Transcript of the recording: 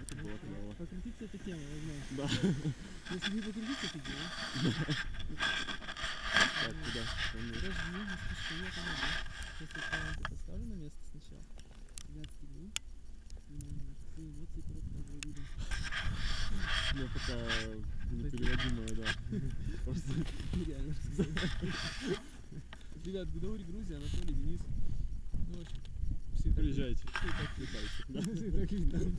Это было клево. Покрутиться это тема, я знаю. Да. Если не покрутиться, это дело. Так, куда? Подожди, не спеши, я помогу. Сейчас я планку поставлю на место сначала. Я отстегну. И эмоции просто обрубили. Я пока непереводимая, да. Просто... Реально. Ребят, Гудаури, Грузия, Анатолий, Денис. Ну, в общем, Всі приїжджайте. Всі так літайте. Всі так літайте.